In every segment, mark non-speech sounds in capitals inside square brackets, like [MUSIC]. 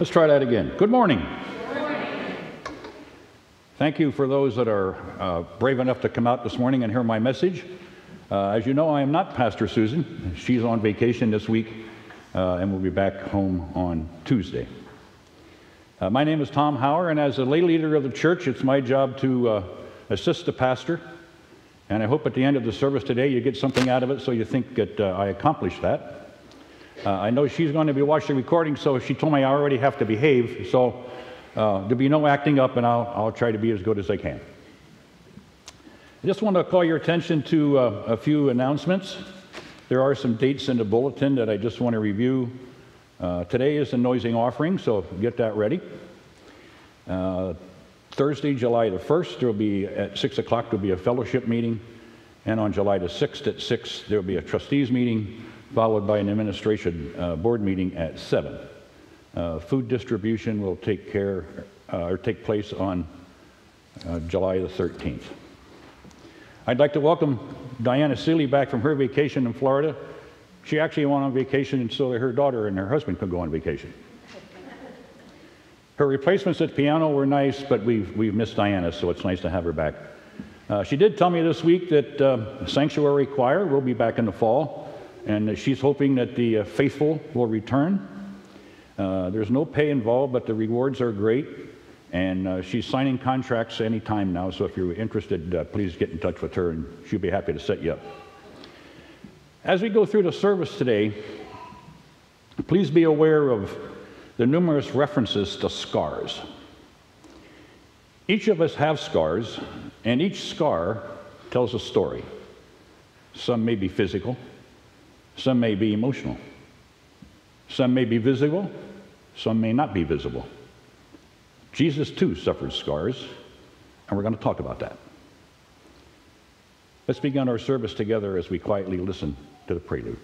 Let's try that again. Good morning. Thank you for those that are uh, brave enough to come out this morning and hear my message. Uh, as you know, I am not Pastor Susan. She's on vacation this week uh, and will be back home on Tuesday. Uh, my name is Tom Hower, and as a lay leader of the church, it's my job to uh, assist the pastor. And I hope at the end of the service today you get something out of it so you think that uh, I accomplished that. Uh, I know she's going to be watching the recording, so she told me I already have to behave. So uh, there'll be no acting up, and I'll, I'll try to be as good as I can. I just want to call your attention to uh, a few announcements. There are some dates in the bulletin that I just want to review. Uh, today is the noising offering, so get that ready. Uh, Thursday, July the 1st, there will be at 6 o'clock, there will be a fellowship meeting. And on July the 6th at 6, there will be a trustees meeting, followed by an administration uh, board meeting at 7. Uh, food distribution will take care uh, or take place on uh, July the 13th. I'd like to welcome Diana Seeley back from her vacation in Florida. She actually went on vacation and so her daughter and her husband could go on vacation. Her replacements at piano were nice, but we've, we've missed Diana, so it's nice to have her back. Uh, she did tell me this week that uh, Sanctuary Choir will be back in the fall, and she's hoping that the uh, faithful will return. Uh, there's no pay involved, but the rewards are great. And uh, she's signing contracts anytime now, so if you're interested, uh, please get in touch with her and she'll be happy to set you up. As we go through the service today, please be aware of the numerous references to scars. Each of us have scars, and each scar tells a story. Some may be physical, some may be emotional, some may be visible, some may not be visible. Jesus too suffered scars, and we're going to talk about that. Let's begin our service together as we quietly listen to the prelude.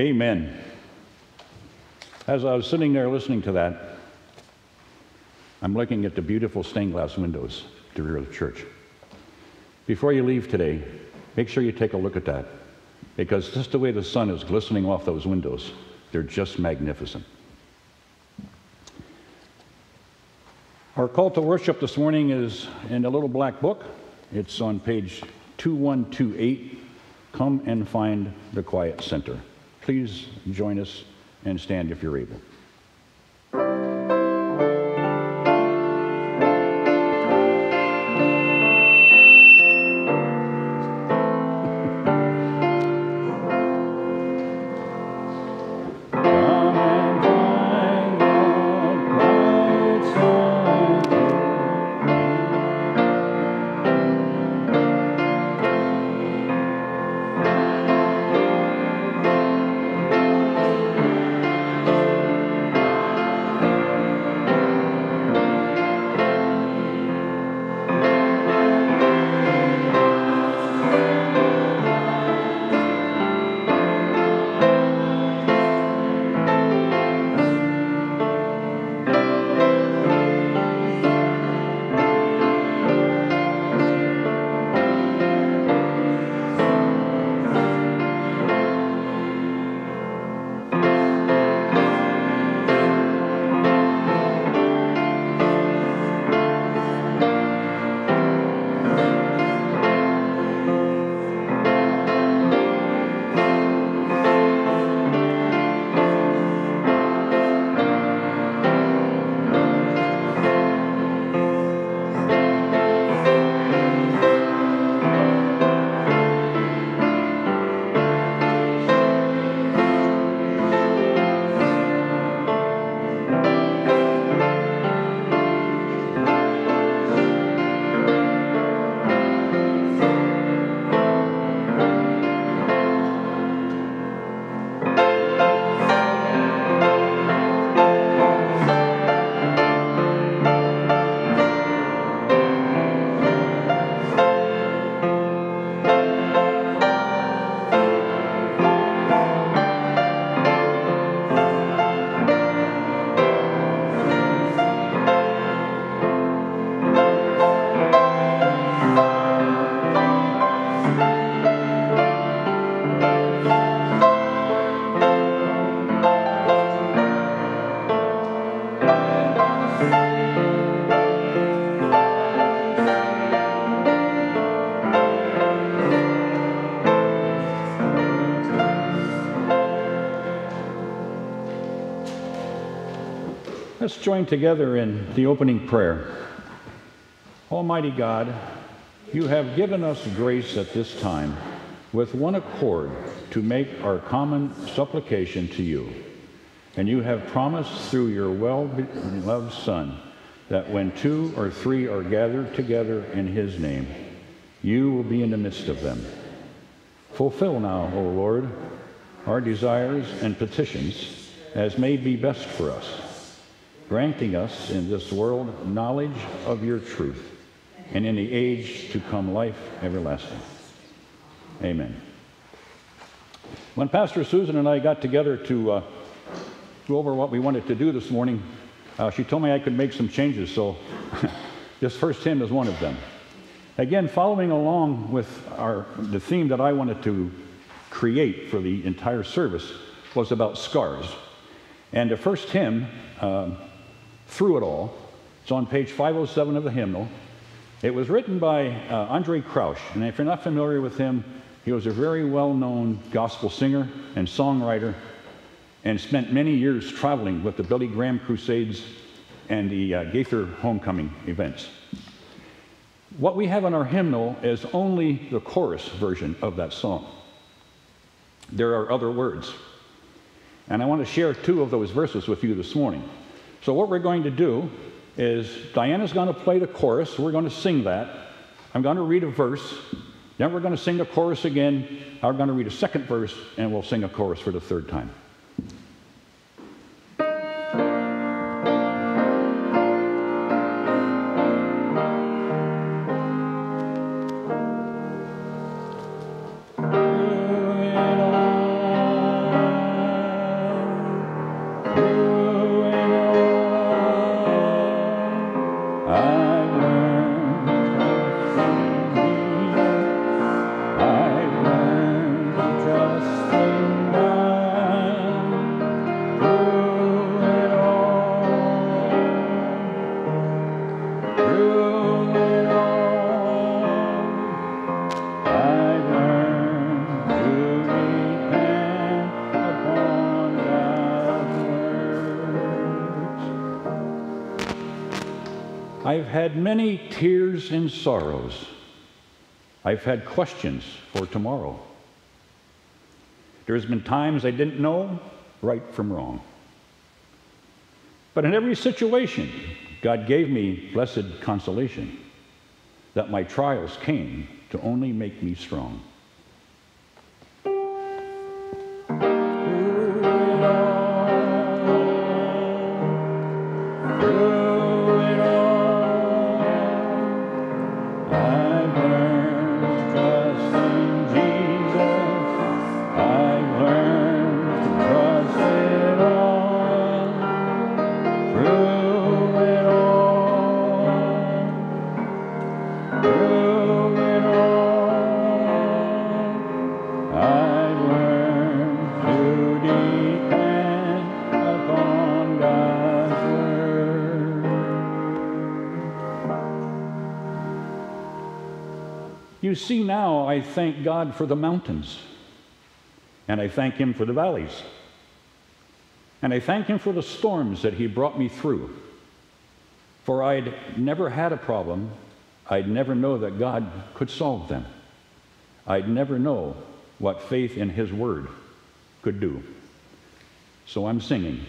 Amen. As I was sitting there listening to that, I'm looking at the beautiful stained glass windows at the rear of the church. Before you leave today, make sure you take a look at that because just the way the sun is glistening off those windows, they're just magnificent. Our call to worship this morning is in a little black book. It's on page 2128. Come and find the quiet center. Please join us and stand if you're able. Let's join together in the opening prayer. Almighty God, you have given us grace at this time with one accord to make our common supplication to you. And you have promised through your well beloved Son that when two or three are gathered together in his name, you will be in the midst of them. Fulfill now, O Lord, our desires and petitions as may be best for us granting us in this world knowledge of your truth, and in the age to come life everlasting. Amen. When Pastor Susan and I got together to uh, go over what we wanted to do this morning, uh, she told me I could make some changes, so [LAUGHS] this first hymn is one of them. Again, following along with our, the theme that I wanted to create for the entire service was about scars. And the first hymn, uh, through it all. It's on page 507 of the hymnal. It was written by uh, Andraé Crouch, and if you're not familiar with him, he was a very well known gospel singer and songwriter and spent many years traveling with the Billy Graham Crusades and the uh, Gaither Homecoming events. What we have in our hymnal is only the chorus version of that song. There are other words. And I want to share two of those verses with you this morning. So, what we're going to do is Diana's going to play the chorus. We're going to sing that. I'm going to read a verse. Then we're going to sing the chorus again. I'm going to read a second verse, and we'll sing a chorus for the third time. Tears and sorrows. I've had questions for tomorrow. There's been times I didn't know right from wrong. But in every situation, God gave me blessed consolation that my trials came to only make me strong. I thank God for the mountains, and I thank Him for the valleys, and I thank Him for the storms that He brought me through. For I'd never had a problem, I'd never know that God could solve them. I'd never know what faith in His Word could do. So I'm singing.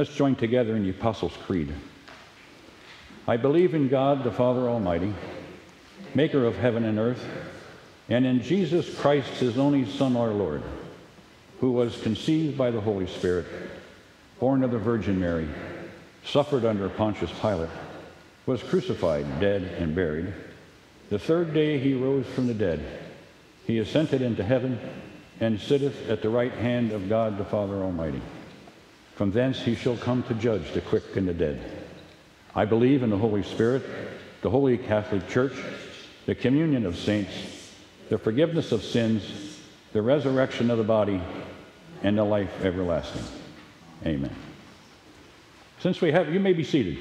Let's join together in the Apostles' Creed. I believe in God, the Father Almighty, maker of heaven and earth, and in Jesus Christ, his only Son, our Lord, who was conceived by the Holy Spirit, born of the Virgin Mary, suffered under Pontius Pilate, was crucified, dead, and buried. The third day he rose from the dead. He ascended into heaven and sitteth at the right hand of God the Father Almighty. From thence he shall come to judge the quick and the dead. I believe in the Holy Spirit, the holy Catholic Church, the communion of saints, the forgiveness of sins, the resurrection of the body, and the life everlasting. Amen. Since we have, you may be seated.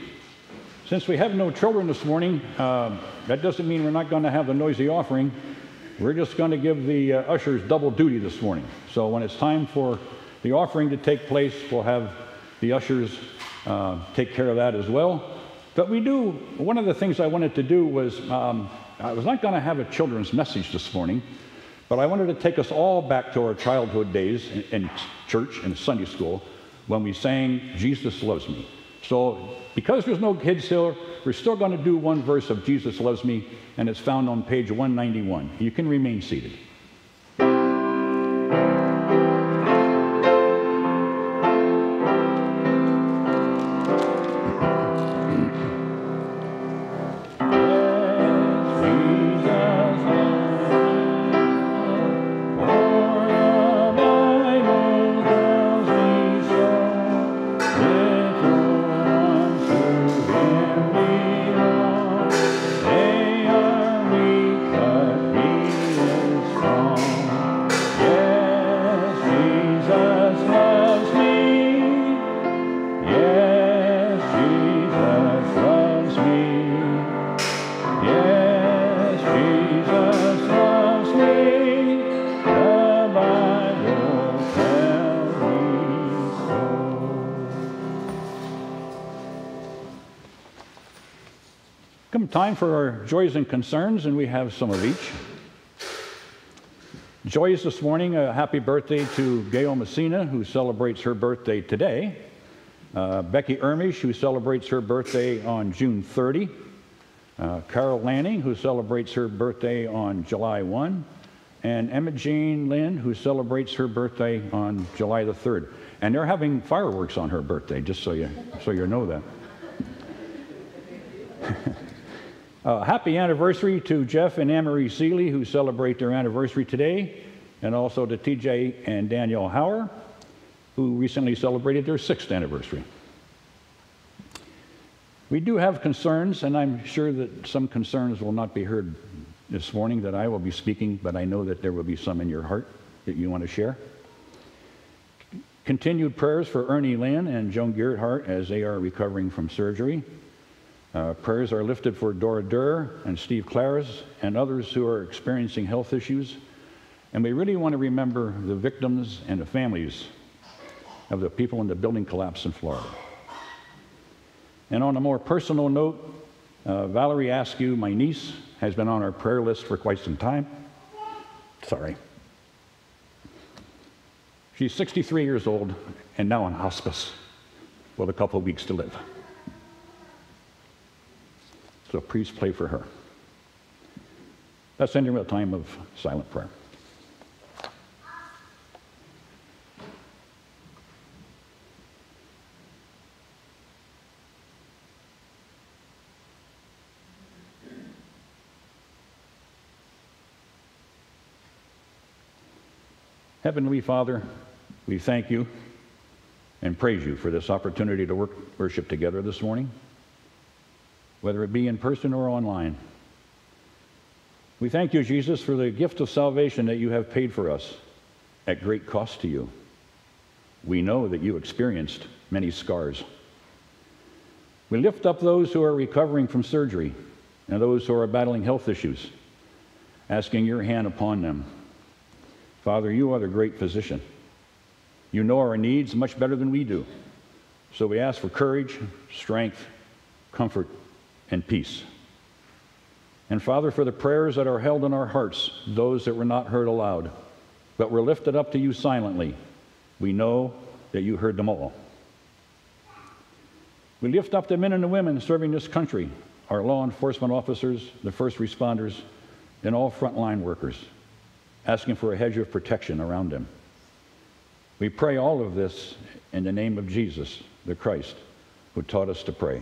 Since we have no children this morning, uh, that doesn't mean we're not going to have the noisy offering. We're just going to give the uh, ushers double duty this morning. So when it's time for the offering to take place. We'll have the ushers uh, take care of that as well. But we do, one of the things I wanted to do was, um, I was not going to have a children's message this morning, but I wanted to take us all back to our childhood days in, in church and Sunday school when we sang, Jesus Loves Me. So, because there's no kids here, we're still going to do one verse of Jesus Loves Me, and it's found on page 191. You can remain seated. Joys and concerns, and we have some of each. Joys this morning, a happy birthday to Gail Messina, who celebrates her birthday today. Uh, Becky Ermish, who celebrates her birthday on June 30. Uh, Carol Lanning, who celebrates her birthday on July 1. And Emma Jane Lynn, who celebrates her birthday on July the 3rd. And they're having fireworks on her birthday, just so you, so you know that. Uh, happy anniversary to Jeff and Anne-Marie Seeley, who celebrate their anniversary today, and also to TJ and Danielle Hower, who recently celebrated their sixth anniversary. We do have concerns, and I'm sure that some concerns will not be heard this morning that I will be speaking, but I know that there will be some in your heart that you want to share. Continued prayers for Ernie Lynn and Joan Gearhart as they are recovering from surgery. Uh, prayers are lifted for Dora Durr and Steve Claris and others who are experiencing health issues. And we really want to remember the victims and the families of the people in the building collapse in Florida. And on a more personal note, uh, Valerie Askew, my niece, has been on our prayer list for quite some time. Sorry. She's 63 years old and now on hospice with a couple of weeks to live. So please pray for her. Let's end with a time of silent prayer. Heavenly Father, we thank you and praise you for this opportunity to work, worship together this morning, whether it be in person or online. We thank you, Jesus, for the gift of salvation that you have paid for us at great cost to you. We know that you experienced many scars. We lift up those who are recovering from surgery and those who are battling health issues, asking your hand upon them Father, you are the great physician. You know our needs much better than we do. So we ask for courage, strength, comfort, and peace. And Father, for the prayers that are held in our hearts, those that were not heard aloud, but were lifted up to you silently, we know that you heard them all. We lift up the men and the women serving this country, our law enforcement officers, the first responders, and all frontline workers asking for a hedge of protection around them. We pray all of this in the name of Jesus, the Christ, who taught us to pray.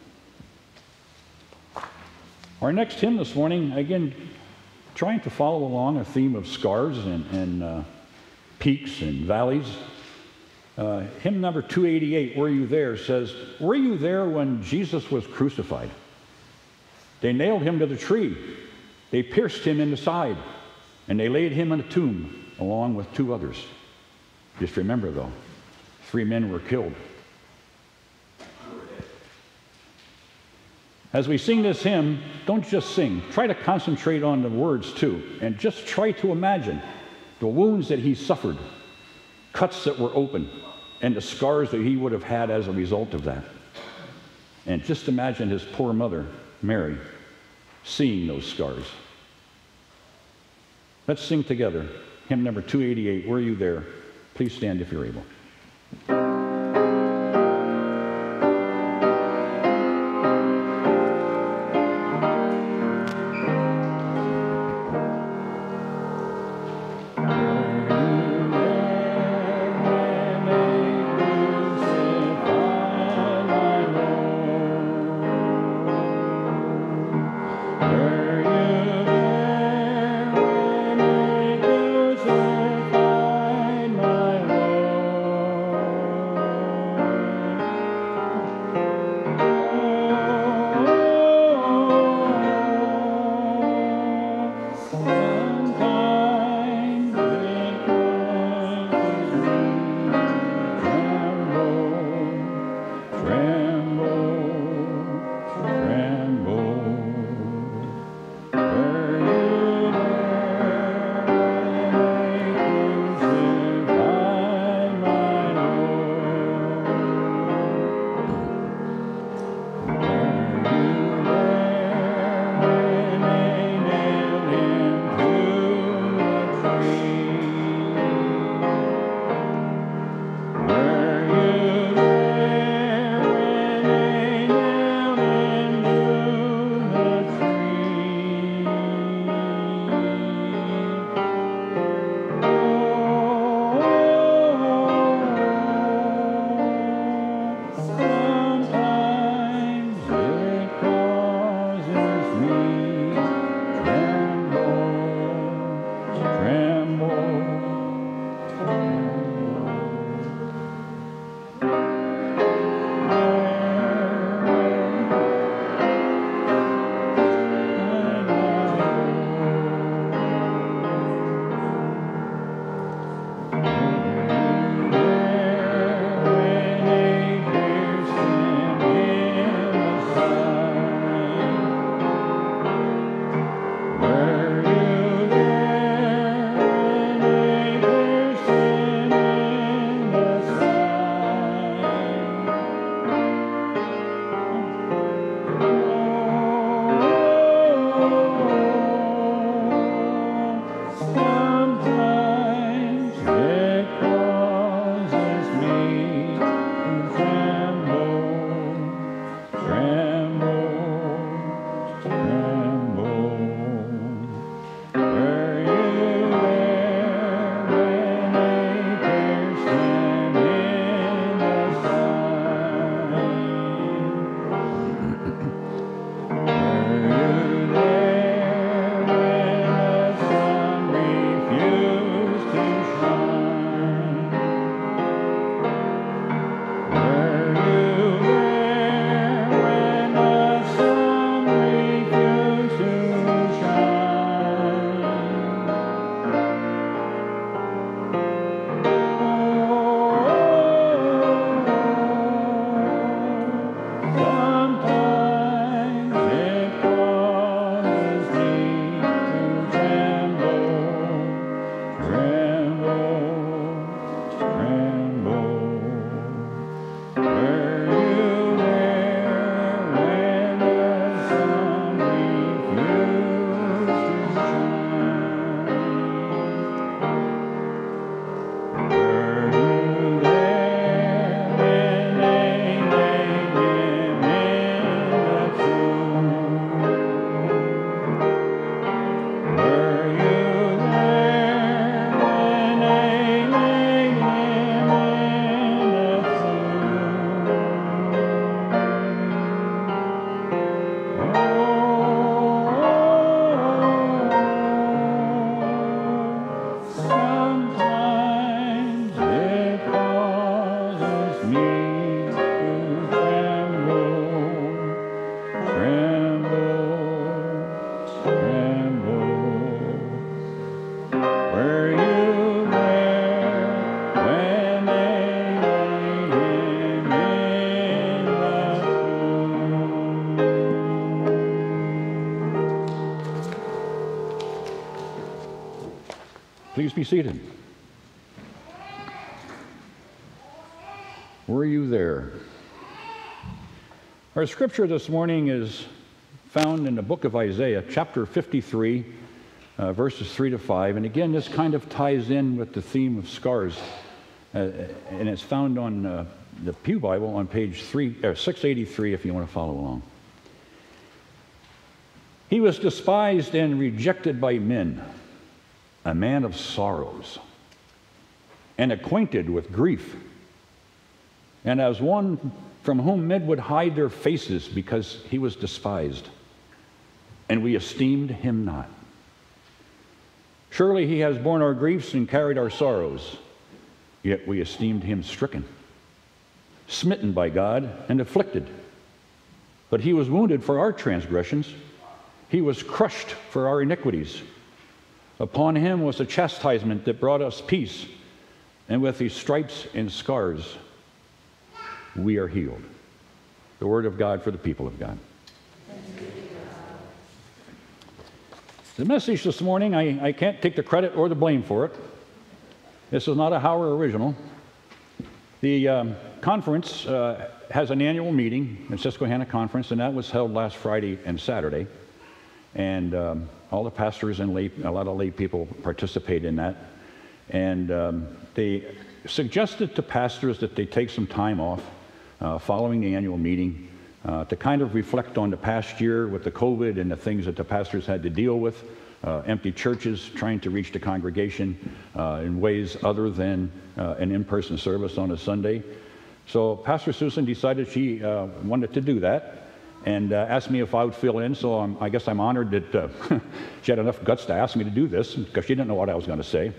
Our next hymn this morning, again, trying to follow along a theme of scars and, and uh, peaks and valleys. Uh, hymn number 288, Were You There, says, Were you there when Jesus was crucified? They nailed him to the tree, they pierced him in the side. And they laid him in a tomb along with two others. Just remember, though, three men were killed. As we sing this hymn, don't just sing. Try to concentrate on the words too. And just try to imagine the wounds that he suffered, cuts that were open, and the scars that he would have had as a result of that. And just imagine his poor mother, Mary, seeing those scars. Let's sing together. Hymn number 288. Were you there? Please stand if you're able. Please be seated. Were you there? Our scripture this morning is found in the book of Isaiah, chapter 53, uh, verses 3 to 5. And again, this kind of ties in with the theme of scars. Uh, and it's found on uh, the Pew Bible on page three, uh, 683 if you want to follow along. He was despised and rejected by men a man of sorrows and acquainted with grief, and as one from whom men would hide their faces because he was despised, and we esteemed him not. Surely he has borne our griefs and carried our sorrows, yet we esteemed him stricken, smitten by God, and afflicted. But he was wounded for our transgressions, he was crushed for our iniquities. Upon him was a chastisement that brought us peace, and with these stripes and scars, we are healed. The word of God for the people of God. The message this morning, I, I can't take the credit or the blame for it. This is not a Hower original. The um, conference uh, has an annual meeting, the Susquehanna Conference, and that was held last Friday and Saturday. And um, all the pastors and lay, a lot of lay people participate in that. And um, they suggested to pastors that they take some time off uh, following the annual meeting uh, to kind of reflect on the past year with the COVID and the things that the pastors had to deal with. Uh, empty churches, trying to reach the congregation uh, in ways other than uh, an in person service on a Sunday. So Pastor Susan decided she uh, wanted to do that. And uh, asked me if I would fill in. So I'm, i guess I'm honored that uh, [LAUGHS] she had enough guts to ask me to do this because she didn't know what I was going to say.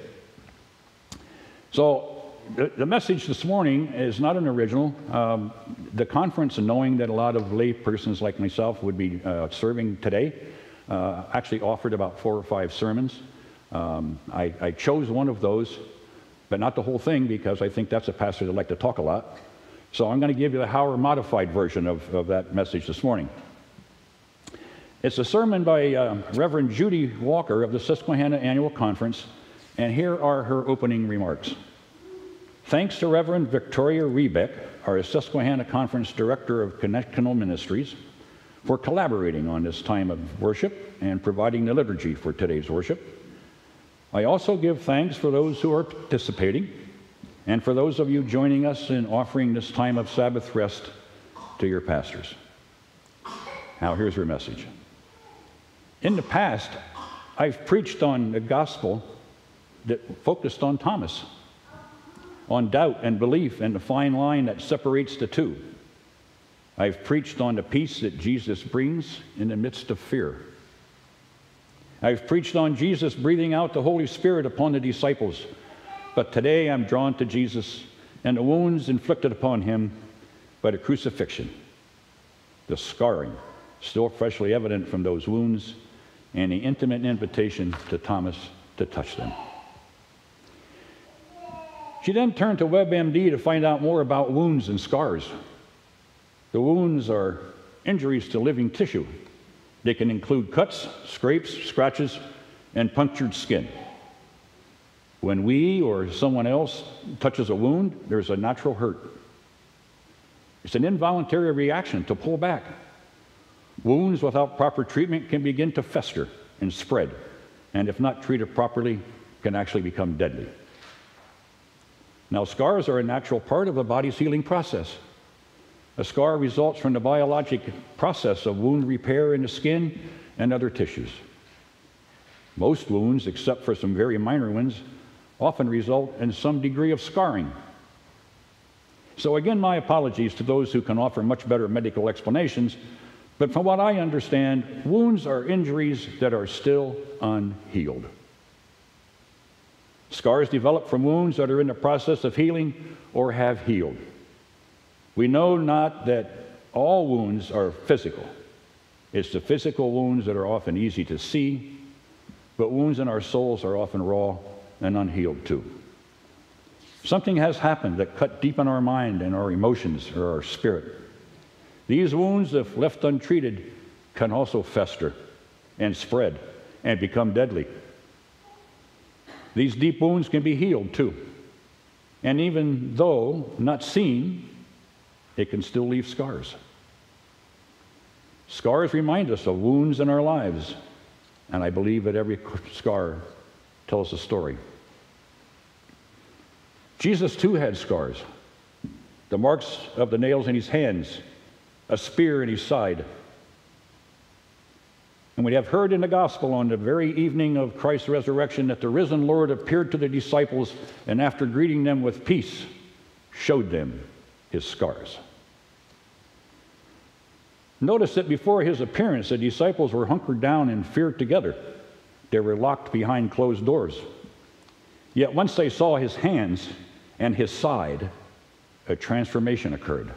So the, the, message this morning is not an original. Um, the conference, knowing that a lot of lay persons like myself would be uh, serving today, uh, actually offered about four or five sermons. Um, I, I chose one of those, but not the whole thing because I think that's a pastor that like to talk a lot. So I'm going to give you the Hower modified version of, of that message this morning. It's a sermon by uh, Reverend Judy Walker of the Susquehanna Annual Conference, and here are her opening remarks. Thanks to Reverend Victoria Rebeck, our Susquehanna Conference Director of Connectional Ministries, for collaborating on this time of worship and providing the liturgy for today's worship. I also give thanks for those who are participating and for those of you joining us in offering this time of Sabbath rest to your pastors. Now, here's your message. In the past, I've preached on the gospel that focused on Thomas, on doubt and belief and the fine line that separates the two. I've preached on the peace that Jesus brings in the midst of fear. I've preached on Jesus breathing out the Holy Spirit upon the disciples but today I'm drawn to Jesus and the wounds inflicted upon him by the crucifixion, the scarring still freshly evident from those wounds, and the intimate invitation to Thomas to touch them. She then turned to WebMD to find out more about wounds and scars. The wounds are injuries to living tissue. They can include cuts, scrapes, scratches, and punctured skin. When we or someone else touches a wound, there's a natural hurt. It's an involuntary reaction to pull back. Wounds without proper treatment can begin to fester and spread, and if not treated properly, can actually become deadly. Now, scars are a natural part of the body's healing process. A scar results from the biologic process of wound repair in the skin and other tissues. Most wounds, except for some very minor ones, often result in some degree of scarring. So, again, my apologies to those who can offer much better medical explanations, but from what I understand, wounds are injuries that are still unhealed. Scars develop from wounds that are in the process of healing or have healed. We know not that all wounds are physical. It's the physical wounds that are often easy to see, but wounds in our souls are often raw and unhealed too. Something has happened that cut deep in our mind and our emotions or our spirit. These wounds, if left untreated, can also fester and spread and become deadly. These deep wounds can be healed too. And even though not seen, it can still leave scars. Scars remind us of wounds in our lives, and I believe that every scar tells a story. Jesus too had scars the marks of the nails in his hands, a spear in his side. And we have heard in the gospel on the very evening of Christ's resurrection that the risen Lord appeared to the disciples and, after greeting them with peace, showed them his scars. Notice that before his appearance, the disciples were hunkered down in fear together. They were locked behind closed doors. Yet once they saw his hands and his side, a transformation occurred.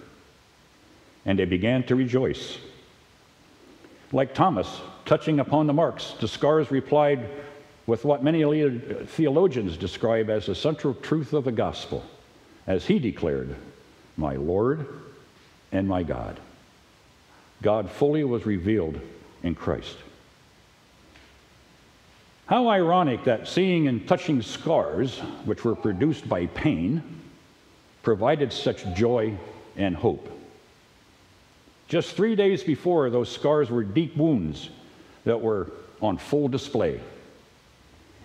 And they began to rejoice. Like Thomas, touching upon the marks, the scars replied with what many theologians describe as the central truth of the gospel, as he declared, My Lord and my God. God fully was revealed in Christ. How ironic that seeing and touching scars, which were produced by pain, provided such joy and hope. Just three days before, those scars were deep wounds that were on full display,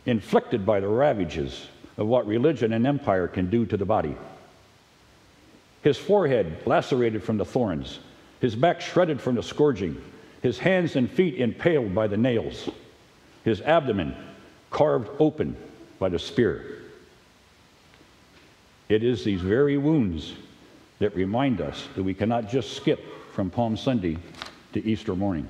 inflicted by the ravages of what religion and empire can do to the body. His forehead lacerated from the thorns, his back shredded from the scourging, his hands and feet impaled by the nails his abdomen carved open by the spear. It is these very wounds that remind us that we cannot just skip from Palm Sunday to Easter morning.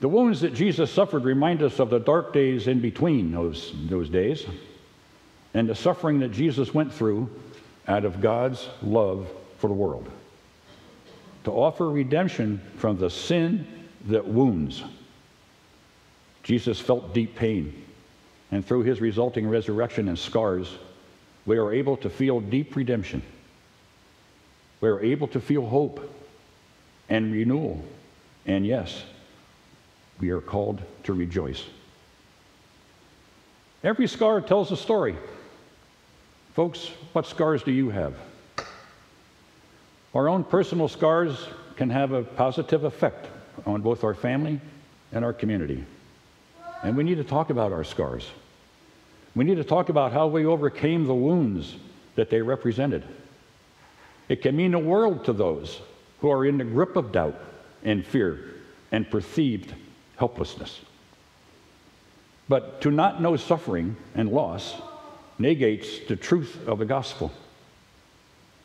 The wounds that Jesus suffered remind us of the dark days in between those, those days and the suffering that Jesus went through out of God's love for the world. To offer redemption from the sin that wounds. Jesus felt deep pain, and through his resulting resurrection and scars, we are able to feel deep redemption. We are able to feel hope and renewal. And yes, we are called to rejoice. Every scar tells a story. Folks, what scars do you have? Our own personal scars can have a positive effect on both our family and our community. And we need to talk about our scars. We need to talk about how we overcame the wounds that they represented. It can mean the world to those who are in the grip of doubt and fear and perceived helplessness. But to not know suffering and loss negates the truth of the gospel.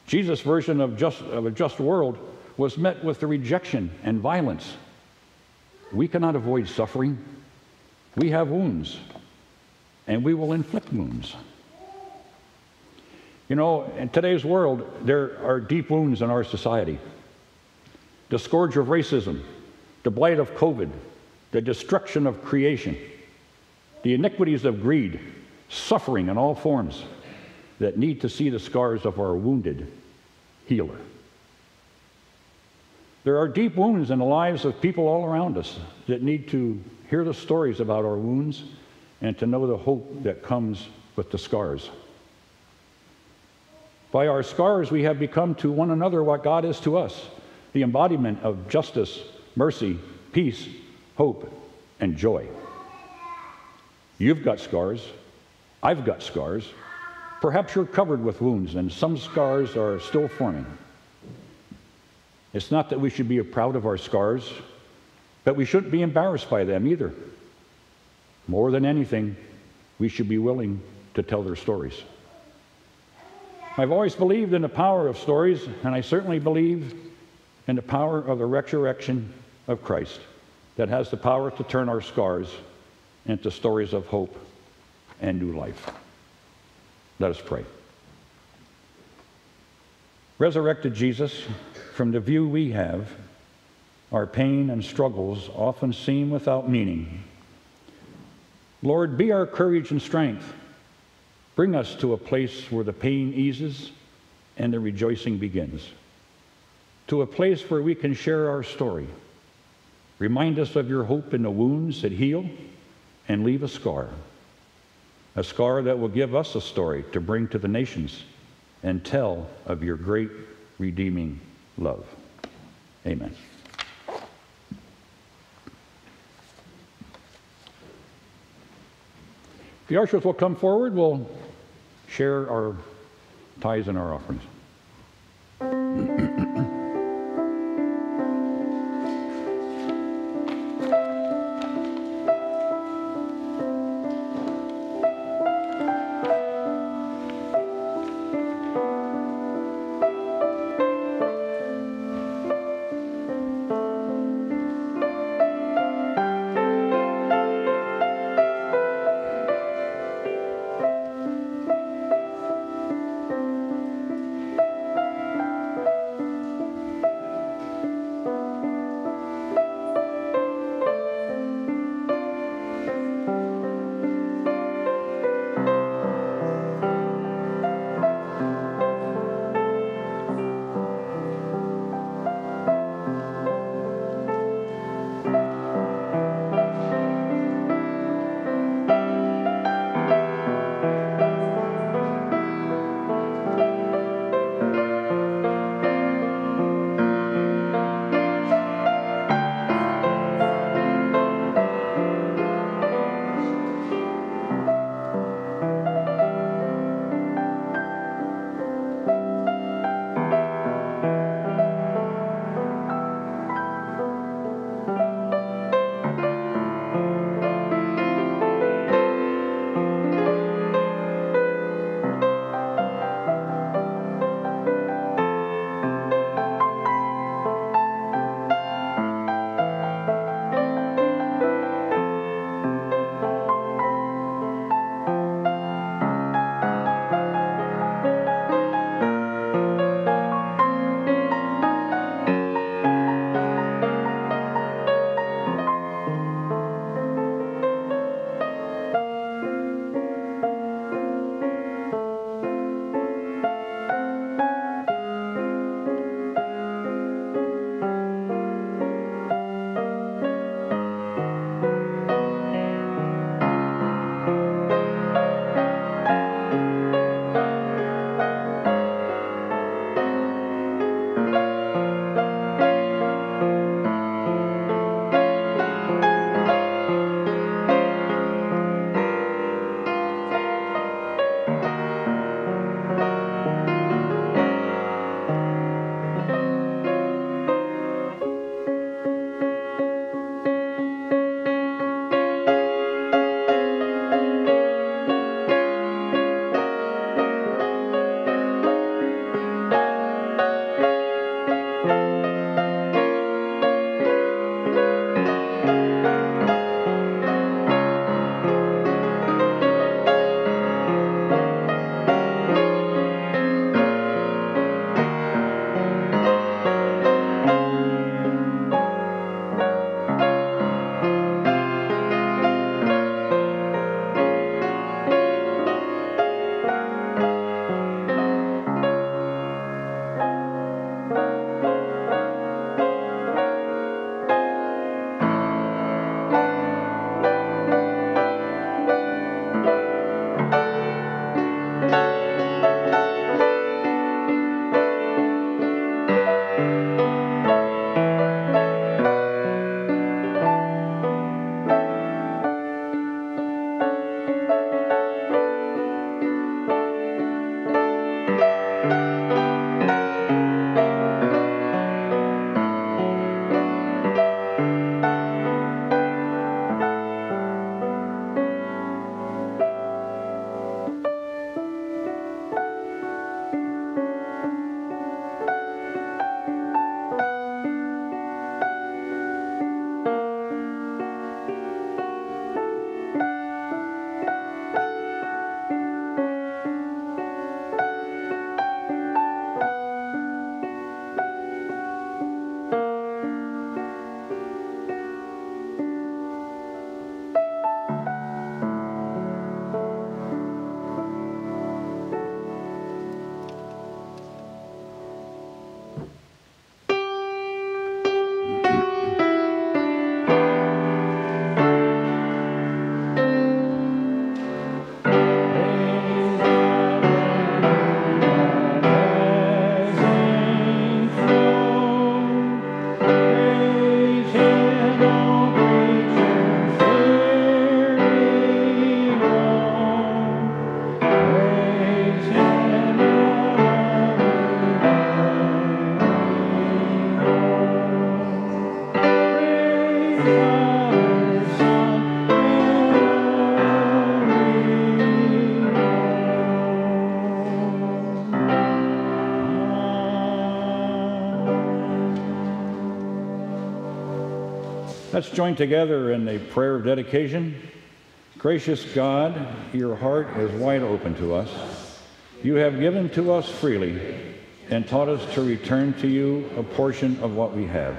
Jesus' version of, just, of a just world was met with the rejection and violence. We cannot avoid suffering. We have wounds, and we will inflict wounds. You know, in today's world, there are deep wounds in our society. The scourge of racism, the blight of COVID, the destruction of creation, the iniquities of greed, suffering in all forms that need to see the scars of our wounded healer. There are deep wounds in the lives of people all around us that need to hear the stories about our wounds and to know the hope that comes with the scars. By our scars, we have become to one another what God is to us the embodiment of justice, mercy, peace, hope, and joy. You've got scars. I've got scars. Perhaps you're covered with wounds, and some scars are still forming. It's not that we should be proud of our scars, but we shouldn't be embarrassed by them either. More than anything, we should be willing to tell their stories. I've always believed in the power of stories, and I certainly believe in the power of the resurrection of Christ that has the power to turn our scars into stories of hope and new life. Let us pray. Resurrected Jesus, from the view we have, our pain and struggles often seem without meaning. Lord, be our courage and strength. Bring us to a place where the pain eases and the rejoicing begins, to a place where we can share our story Remind us of your hope in the wounds that heal and leave a scar. A scar that will give us a story to bring to the nations and tell of your great redeeming love. Amen. The ushers will come forward. We'll share our tithes and our offerings. [LAUGHS] join together in a prayer of dedication. Gracious God, your heart is wide open to us. You have given to us freely and taught us to return to you a portion of what we have.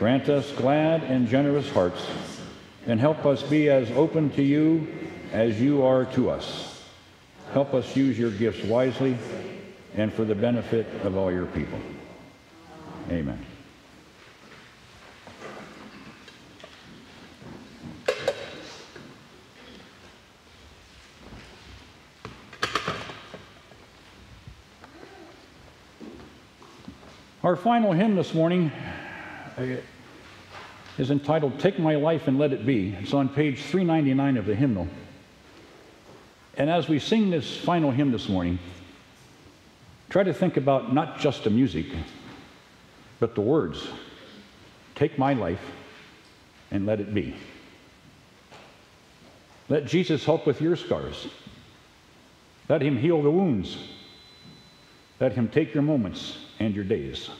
Grant us glad and generous hearts and help us be as open to you as you are to us. Help us use your gifts wisely and for the benefit of all your people. Amen. Our final hymn this morning uh, is entitled Take My Life and Let It Be. It's on page 399 of the hymnal. And as we sing this final hymn this morning, try to think about not just the music, but the words Take my life and let it be. Let Jesus help with your scars. Let him heal the wounds. Let him take your moments and your days.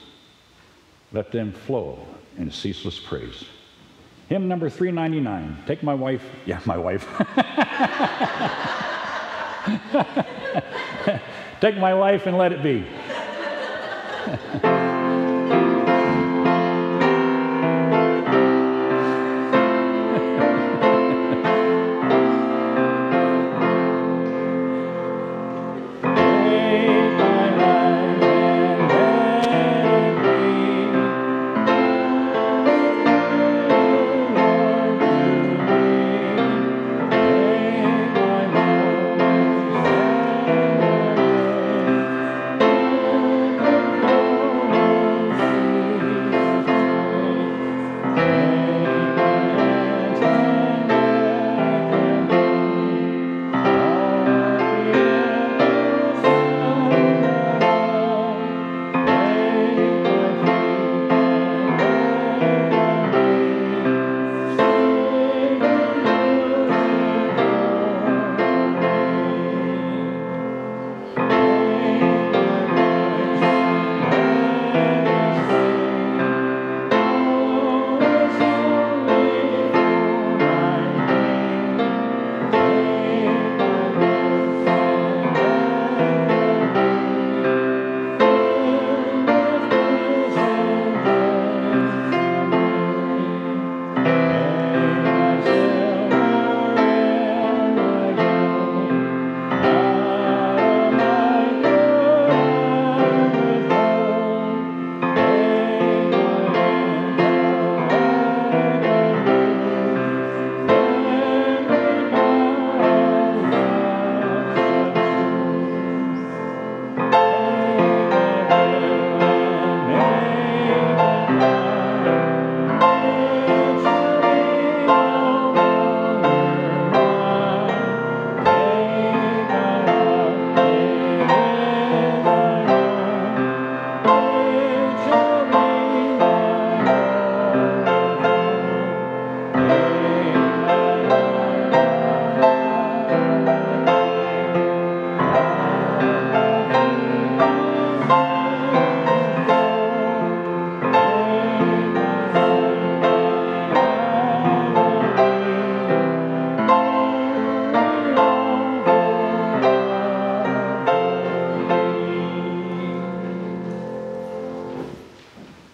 Let them flow in ceaseless praise. Hymn number 399. Take my wife. Yeah, my wife. [LAUGHS] Take my life and let it be. [LAUGHS]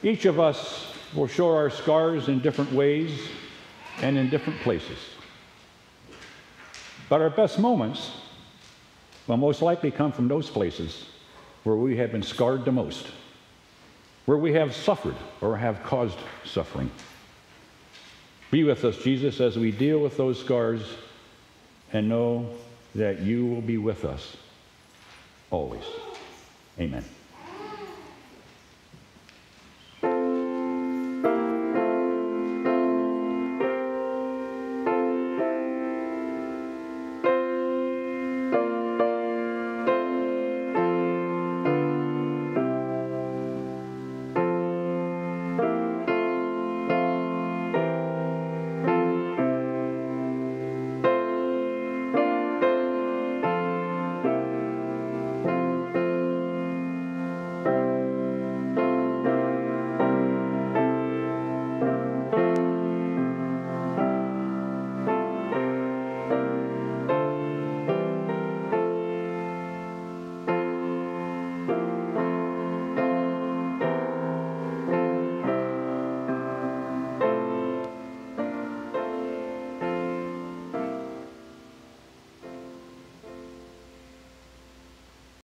Each of us will show our scars in different ways and in different places. But our best moments will most likely come from those places where we have been scarred the most, where we have suffered or have caused suffering. Be with us, Jesus, as we deal with those scars and know that you will be with us always. Amen.